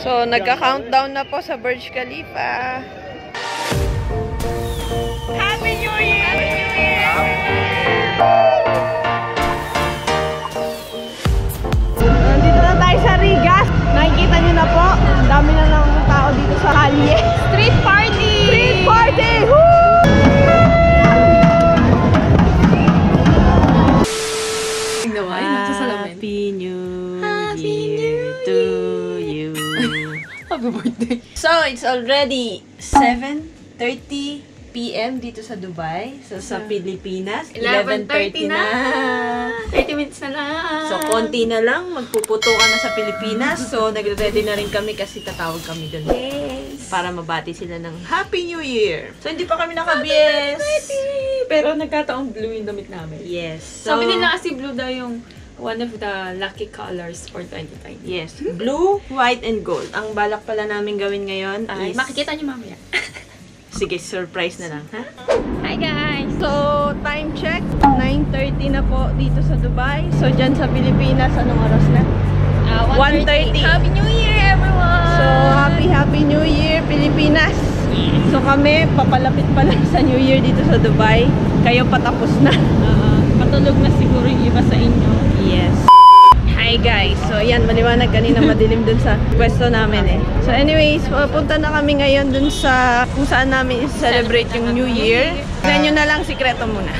So, nagka-countdown na po sa Burj Khalifa. Happy New Year! Happy New Year! Nandito na tayo sa Rigas. Nakikita niyo na po. Ang dami na ng it's already 7.30 p.m. dito sa Dubai. So, sa Pilipinas, 11:30 na. 30 minutes na lang. So, konti na lang. Magpuputukan na sa Pilipinas. So, nagre-ready na rin kami kasi tatawag kami dun. Yes. Para mabati sila ng Happy New Year. So, hindi pa kami naka-BS. Pero nagkataong blue yung damit namin. Yes. So, Sabi nila kasi blue daw yung one of the lucky colors for 2020. Yes. Blue, white, and gold. Ang balak pala namin gawin ngayon Ay, is... makikita niyo mamaya. Sige, surprise na lang, ha? Hi guys! So, time check. 9.30 na po dito sa Dubai. So, dyan sa Pilipinas, anong oras na? Uh, 1:30. Happy New Year everyone! So, happy, happy New Year, Pilipinas! So, kami, papalapit pa lang sa New Year dito sa Dubai. Kayo patapos na. Uh, patulog na siguro yung iba sa inyo. Yes. Hi guys. So, yan, maliwanag kanina madilim dun sa pwesto namin eh. So, anyways, punta na kami ngayon dun sa kung saan namin i-celebrate yung New Year. Tignan nyo na lang, sikreto muna.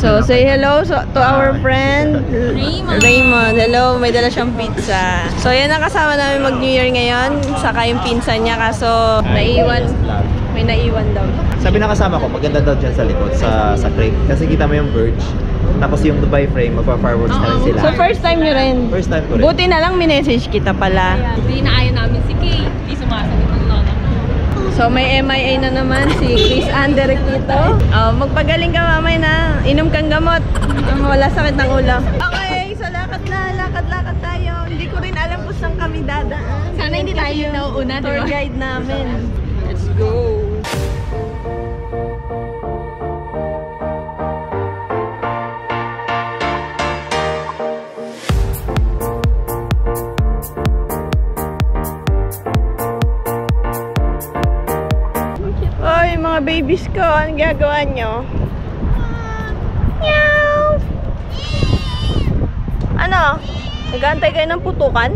So, say hello so, to our friend Raymond. Raymond. Hello, may dala siyang pizza. So, yan ang kasama namin mag-New Year ngayon. Saka yung pinsan niya, kaso naiwan. Naiwan daw. Sabi na kasama ko, maganda daw dyan sa likod, sa, sa crate. Kasi kita mo yung birch. Tapos yung Dubai frame, magpa-fireworks na rin sila. So, first time nyo rin. First time ko rin. Buti na lang minessage kita pala. Hindi na ayaw namin si Kay. Hindi sumasagot ng lola. So, may MIA na naman si Chris Anderek dito. Oh, magpagaling ka mamay na. Inom kang gamot. Wala sakit ng ulo. Okay, so lakad na. Lakad-lakad tayo. Hindi ko rin alam kung saan kami dadaan. Sana hindi tayo yung nauuna, di Tour guide namin. Let's go. Babies ko, anong ginagawa nyo? Meow! Ano? Nag-aantay kayo ng putukan?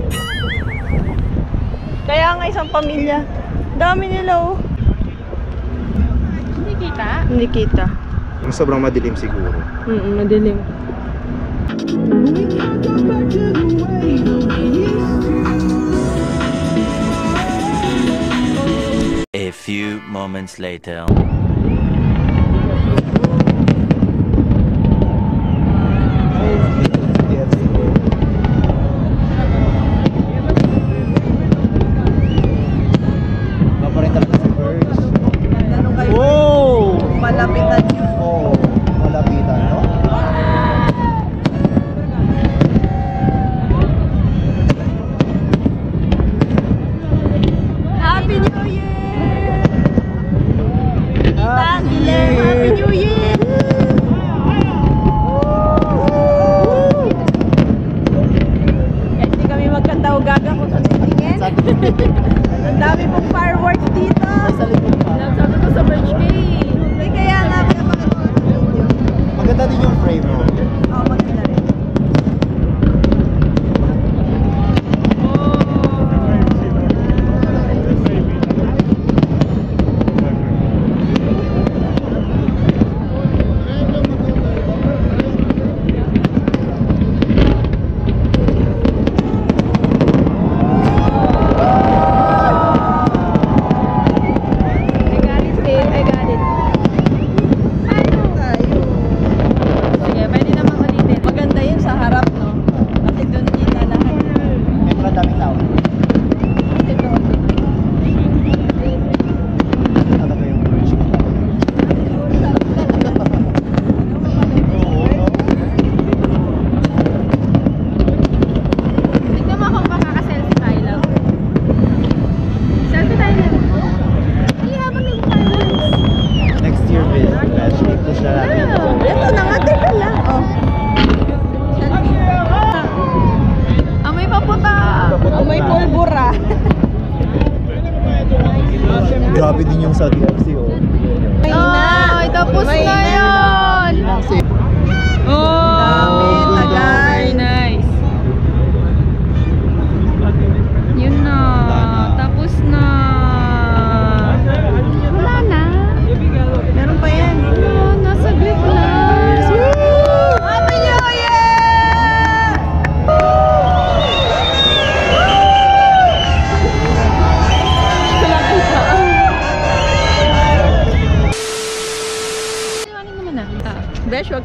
Kaya nga isang pamilya. Dami nila oh. Hindi kita. Hindi kita. Sobrang madilim siguro. Mm, madilim. A few moments later. Baba rin talaga sa birch. Tanong kayo. Wow! Malapitan nyo. Oh, malapitan, no? Happy New Year! Happy New Year! Happy New Year! Kahit hindi kami magkanta o gaga kung saan titingin. Ang dami pong fireworks dito. Sa likod pa. Sabi ko sa Birch Kay. Ay, kaya nga. Maganda din yung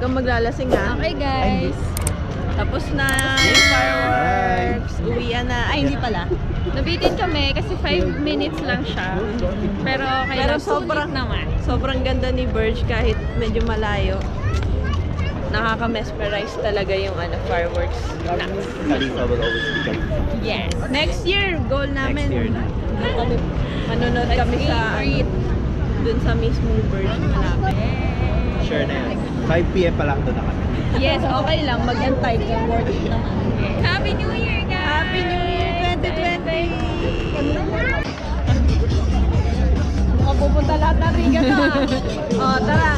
maglalasing ha. Okay guys. Tapos na yung fireworks. Uwian na. Ay, hindi pala. Nabitin kami kasi 5 minutes lang siya. Pero okay Pero lang, sobrang, naman. sobrang ganda ni Burj kahit medyo malayo. Nakaka-mesmerize talaga yung ano, fireworks. Khalifa will always be Khalifa. Yes. Next year, goal namin. Next year na. Doon kami, manonood kami sa, favorite. Dun sa mismong Burj malapit. Sure na yun. 5 p.m. pa lang doon na kami. Yes, okay lang. Mag-antay kung worth it naman. Happy New Year guys! Happy New Year 2020! Mukhang pupunta lahat ng Riga to ah. oh, tara.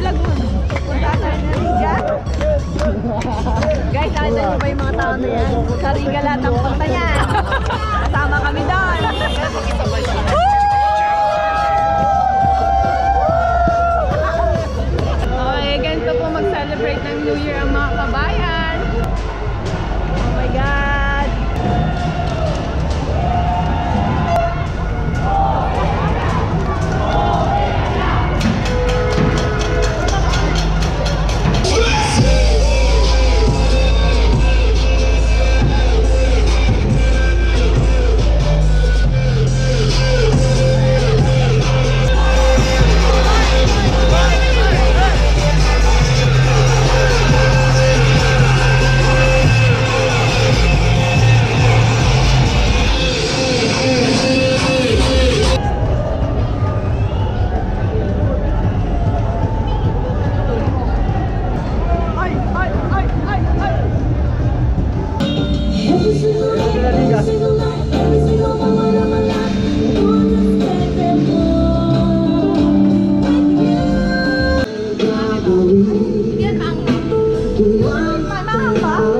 Vlog mo. Punta tayo ng Riga. Guys, nakita niyo ba yung mga tao na yan? Sa Riga lahat ang punta niya. Kasama kami doon. Okay, ganito po 买那干